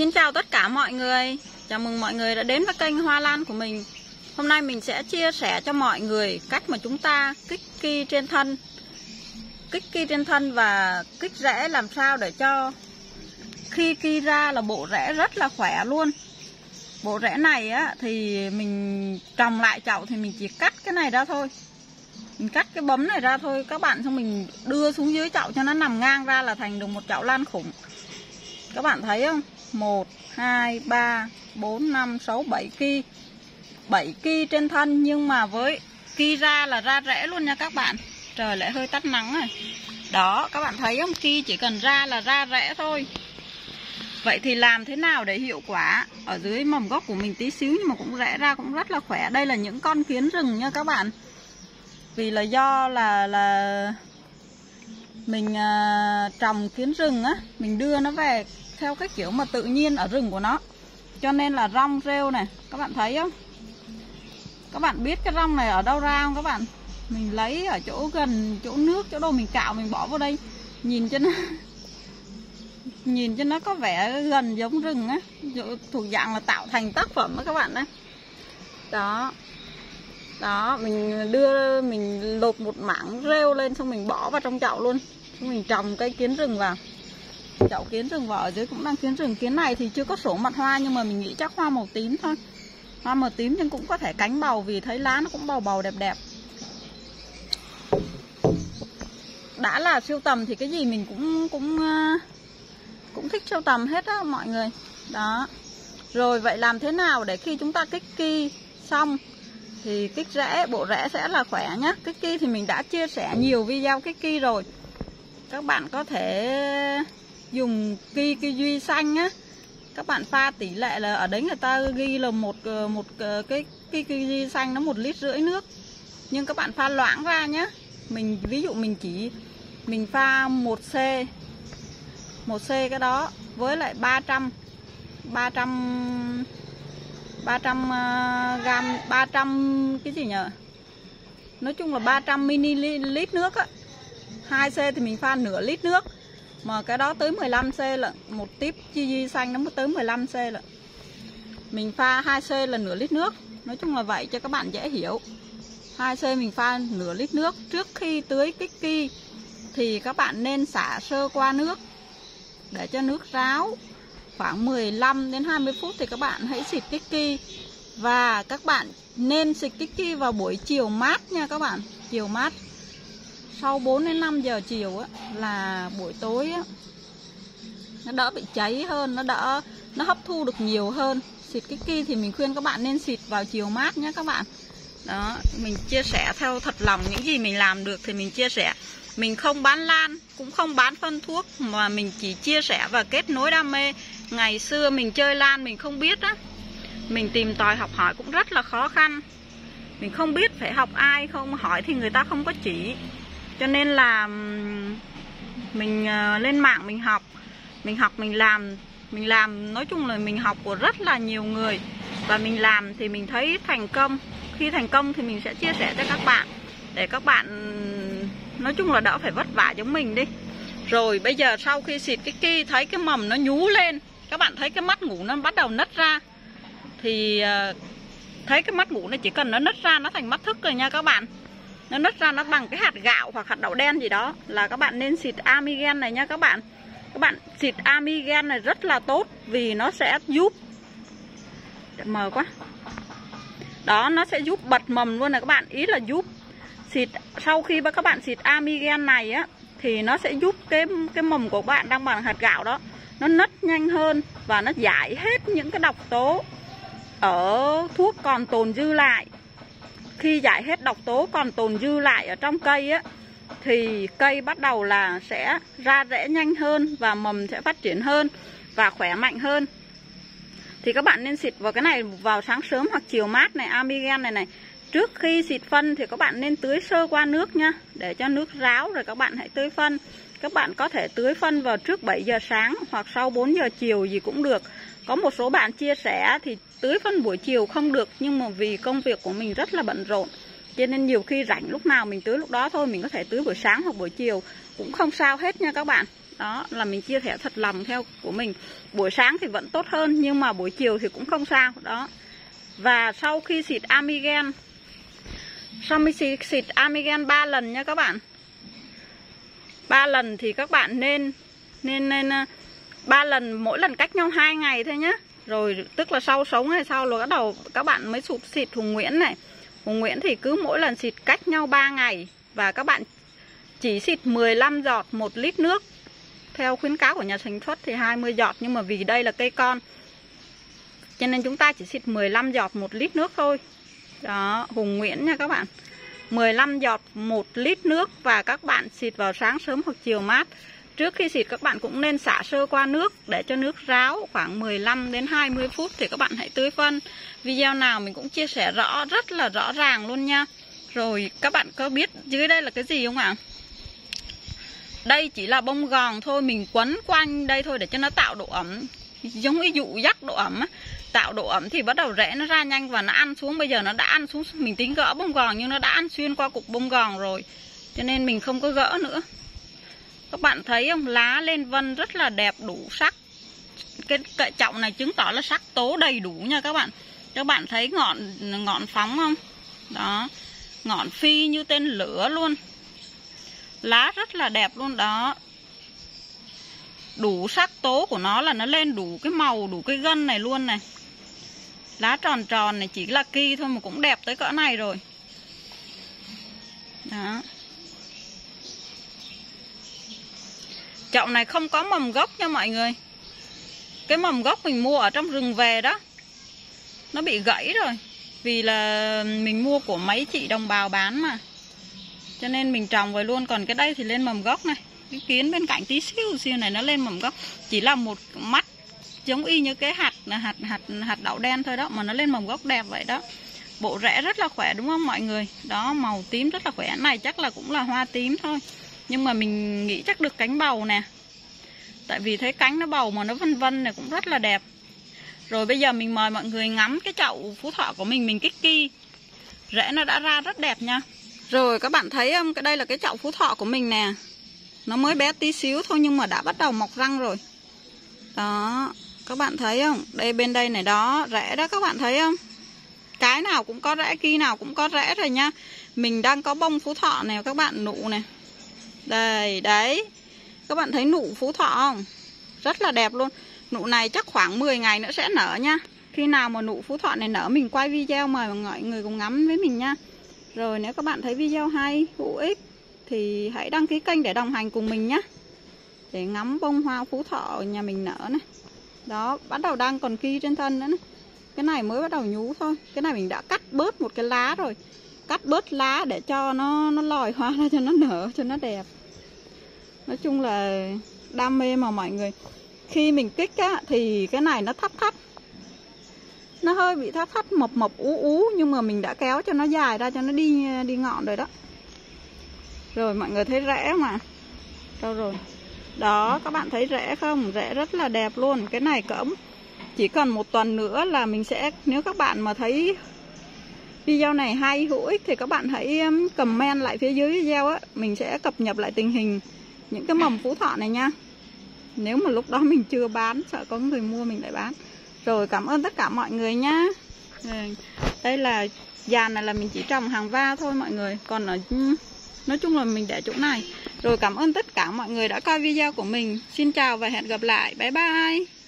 Xin chào tất cả mọi người. Chào mừng mọi người đã đến với kênh Hoa Lan của mình. Hôm nay mình sẽ chia sẻ cho mọi người cách mà chúng ta kích ki trên thân. Kích ki trên thân và kích rễ làm sao để cho khi ki ra là bộ rễ rất là khỏe luôn. Bộ rễ này á, thì mình trồng lại chậu thì mình chỉ cắt cái này ra thôi. Mình cắt cái bấm này ra thôi. Các bạn Xong mình đưa xuống dưới chậu cho nó nằm ngang ra là thành được một chậu lan khủng. Các bạn thấy không? 1, 2, 3, 4, 5, 6, 7 ki 7 ki trên thân nhưng mà với ki ra là ra rẽ luôn nha các bạn. Trời lại hơi tắt nắng rồi Đó các bạn thấy không? Ki chỉ cần ra là ra rẽ thôi. Vậy thì làm thế nào để hiệu quả? Ở dưới mầm gốc của mình tí xíu nhưng mà cũng rẽ ra cũng rất là khỏe. Đây là những con kiến rừng nha các bạn. Vì là do là là mình uh, trồng kiến rừng á Mình đưa nó về theo cái kiểu mà tự nhiên ở rừng của nó. Cho nên là rong rêu này, các bạn thấy không? Các bạn biết cái rong này ở đâu ra không các bạn? Mình lấy ở chỗ gần chỗ nước, chỗ đâu mình cạo, mình bỏ vào đây. Nhìn cho nó nhìn cho nó có vẻ gần giống rừng á. Thuộc dạng là tạo thành tác phẩm đó các bạn đấy đó. Đó, mình đưa, mình lột một mảng rêu lên xong mình bỏ vào trong chậu luôn. Xong mình trồng cây kiến rừng vào chậu kiến rừng và ở dưới cũng đang kiến rừng. Kiến này thì chưa có sổ mặt hoa, nhưng mà mình nghĩ chắc hoa màu tím thôi. Hoa màu tím nhưng cũng có thể cánh bầu vì thấy lá nó cũng bầu bầu đẹp đẹp. Đã là siêu tầm thì cái gì mình cũng cũng ờ, cũng thích siêu tầm hết á mọi người. Đó. Rồi, vậy làm thế nào để khi chúng ta kích ki xong thì kích rễ bộ rễ sẽ là khỏe nhá. Kích ki thì mình đã chia sẻ nhiều video kích ki rồi. Các bạn có thể dùng ki ki duy xanh á các bạn pha tỷ lệ là ở đấy người ta ghi là một ờ, một ờ, cái ki ki duy xanh nó một lít rưỡi nước. Nhưng các bạn pha loãng ra nhé mình ví dụ mình chỉ mình pha 1 c 1 c cái đó với lại 300 300 300 gram 300 cái gì nhỉ? Nói chung là 300 ml nước á. 2C thì mình pha nửa lít nước mà cái đó tới 15C lận. Một tiếp chi di xanh nó mới tới 15C lận. Mình pha 2C là nửa lít nước. Nói chung là vậy cho các bạn dễ hiểu. 2C mình pha nửa lít nước. Trước khi tưới kích ki, thì các bạn nên xả sơ qua nước. Để cho nước ráo. Khoảng 15 đến 20 phút thì các bạn hãy xịt kích ki. Và các bạn nên xịt kích ki vào buổi chiều mát nha các bạn. Chiều mát sau 4 đến 5 giờ chiều á, là buổi tối á, nó đỡ bị cháy hơn, nó đỡ, nó hấp thu được nhiều hơn. Xịt cái kia thì mình khuyên các bạn nên xịt vào chiều mát nhé các bạn. Đó, mình chia sẻ theo thật lòng những gì mình làm được thì mình chia sẻ. Mình không bán lan, cũng không bán phân thuốc, mà mình chỉ chia sẻ và kết nối đam mê. Ngày xưa mình chơi lan mình không biết á, mình tìm tòi học hỏi cũng rất là khó khăn. Mình không biết phải học ai không, hỏi thì người ta không có chỉ cho nên là mình ờ, lên mạng mình học. Mình học, mình làm mình làm, nói chung là mình học của rất là nhiều người. Và mình làm thì mình thấy thành công. Khi thành công thì mình sẽ chia sẻ cho các bạn, để các bạn, nói chung là đỡ phải vất vả giống mình đi. Rồi, bây giờ sau khi xịt cái kia thấy cái mầm nó nhú lên, các bạn thấy cái mắt ngủ nó bắt đầu nứt ra, thì ờ, thấy cái mắt ngủ nó chỉ cần nó nứt ra, nó thành mắt thức rồi nha các bạn nó nứt ra nó bằng cái hạt gạo hoặc hạt đậu đen gì đó. Là các bạn nên xịt amigen này nha các bạn. Các bạn xịt amigen này rất là tốt vì nó sẽ giúp mờ quá. Đó, nó sẽ giúp bật mầm luôn này các bạn. Ý là giúp xịt sau khi các bạn xịt amigen này á, thì nó sẽ giúp cái cái mầm của bạn đang bằng hạt gạo đó, nó nứt nhanh hơn và nó giải hết những cái độc tố ở thuốc còn tồn dư lại khi giải hết độc tố còn tồn dư lại ở trong cây á, thì cây bắt đầu là sẽ ra rễ nhanh hơn và mầm sẽ phát triển hơn và khỏe mạnh hơn. Thì các bạn nên xịt vào cái này vào sáng sớm hoặc chiều mát này, amigen này này. Trước khi xịt phân thì các bạn nên tưới sơ qua nước nha để cho nước ráo rồi các bạn hãy tưới phân. Các bạn có thể tưới phân vào trước 7 giờ sáng hoặc sau 4 giờ chiều gì cũng được có một số bạn chia sẻ thì tưới phân buổi chiều không được nhưng mà vì công việc của mình rất là bận rộn cho nên nhiều khi rảnh lúc nào mình tưới lúc đó thôi mình có thể tưới buổi sáng hoặc buổi chiều cũng không sao hết nha các bạn. Đó là mình chia sẻ thật lòng theo của mình. Buổi sáng thì vẫn tốt hơn nhưng mà buổi chiều thì cũng không sao. Đó. Và sau khi xịt amigen sau khi xịt, xịt amigen 3 lần nha các bạn. 3 lần thì các bạn nên nên nên ờ, ba lần, mỗi lần cách nhau hai ngày thôi nhé rồi, tức là sau sống ngày sau rồi bắt đầu các bạn mới sụp xịt hùng nguyễn này. Hùng nguyễn thì cứ mỗi lần xịt cách nhau 3 ngày và các bạn chỉ xịt 15 giọt một lít nước. Theo khuyến cáo của nhà sản xuất thì 20 giọt, nhưng mà vì đây là cây con. Cho nên chúng ta chỉ xịt 15 giọt một lít nước thôi. Đó, hùng nguyễn nha các bạn. 15 giọt một lít nước và các bạn xịt vào sáng sớm hoặc chiều mát. Trước khi xịt các bạn cũng nên xả sơ qua nước để cho nước ráo khoảng 15 đến 20 phút thì các bạn hãy tưới phân. Video nào mình cũng chia sẻ rõ rất là rõ ràng luôn nha. Rồi các bạn có biết dưới đây là cái gì không ạ? Đây chỉ là bông gòn thôi, mình quấn quanh đây thôi để cho nó tạo độ ẩm. Giống như dụ dắt độ ẩm. Tạo độ ẩm thì bắt đầu rễ nó ra nhanh và nó ăn xuống. Bây giờ nó đã ăn xuống, mình tính gỡ bông gòn nhưng nó đã ăn xuyên qua cục bông gòn rồi. Cho nên mình không có gỡ nữa các bạn thấy không? Lá lên vân rất là đẹp, đủ sắc. Cái cậy trọng này chứng tỏ là sắc tố đầy đủ nha các bạn. Các bạn thấy ngọn ngọn phóng không? Đó. Ngọn phi như tên lửa luôn. Lá rất là đẹp luôn, đó. Đủ sắc tố của nó là nó lên đủ cái màu, đủ cái gân này luôn này. Lá tròn tròn này chỉ là kỳ thôi mà cũng đẹp tới cỡ này rồi. Đó. Chậu này không có mầm gốc nha mọi người. Cái mầm gốc mình mua ở trong rừng về đó, Nó bị gãy rồi. Vì là mình mua của mấy chị đồng bào bán mà. Cho nên mình trồng về luôn. Còn cái đây thì lên mầm gốc này. Cái kiến bên cạnh tí xíu xíu này nó lên mầm gốc. Chỉ là một mắt giống y như cái hạt hạt hạt hạt đậu đen thôi đó, Mà nó lên mầm gốc đẹp vậy đó. Bộ rễ rất là khỏe đúng không mọi người? Đó, màu tím rất là khỏe. Này chắc là cũng là hoa tím thôi nhưng mà mình nghĩ chắc được cánh bầu nè. Tại vì thấy cánh nó bầu mà nó vân vân này cũng rất là đẹp. Rồi bây giờ mình mời mọi người ngắm cái chậu phú thọ của mình Mình kích ki. Rễ nó đã ra rất đẹp nha. Rồi, các bạn thấy không Cái đây là cái chậu phú thọ của mình nè. Nó mới bé tí xíu thôi nhưng mà đã bắt đầu mọc răng rồi. Đó, Các bạn thấy không? Đây, bên đây này, đó, Rễ đó, các bạn thấy không? Cái nào cũng có rễ Kia nào cũng có rễ rồi nha. Mình đang có bông phú thọ này các bạn nụ này đây, đấy. Các bạn thấy nụ phú thọ không? Rất là đẹp luôn. Nụ này chắc khoảng 10 ngày nữa sẽ nở nha. Khi nào mà nụ phú thọ này nở Mình quay video mời mọi người cùng ngắm với mình nha. Rồi nếu các bạn thấy video hay, hữu ích Thì hãy đăng ký kênh để đồng hành cùng mình nhé Để ngắm bông hoa phú thọ nhà mình nở này. Đó, bắt đầu đang còn kia trên thân nữa này. Cái này mới bắt đầu nhú thôi. Cái này mình đã cắt bớt một cái lá rồi. Cắt bớt lá để cho nó nó lòi hoa ra cho nó nở, cho nó đẹp nói chung là đam mê mà mọi người. Khi mình kích á, thì cái này nó thấp thấp. Nó hơi bị thấp thấp, mập mập, ú ú, nhưng mà mình đã kéo cho nó dài ra, cho nó đi đi ngọn rồi đó. Rồi mọi người thấy rẽ mà. Đâu rồi? Đó, các bạn thấy rẽ không? Rẽ rất là đẹp luôn. Cái này cỡ chỉ cần một tuần nữa là mình sẽ, nếu các bạn mà thấy video này hay hữu ích thì các bạn hãy um, comment lại phía dưới video á. Mình sẽ cập nhật lại tình hình những cái mầm phú thọ này nha. Nếu mà lúc đó mình chưa bán, sợ có người mua mình lại bán. Rồi, cảm ơn tất cả mọi người nhá ừ, đây là, dàn này là mình chỉ trồng hàng va thôi mọi người. Còn ở ừ, nói chung là mình để chỗ này. Rồi, cảm ơn tất cả mọi người đã coi video của mình. Xin chào và hẹn gặp lại. Bye bye.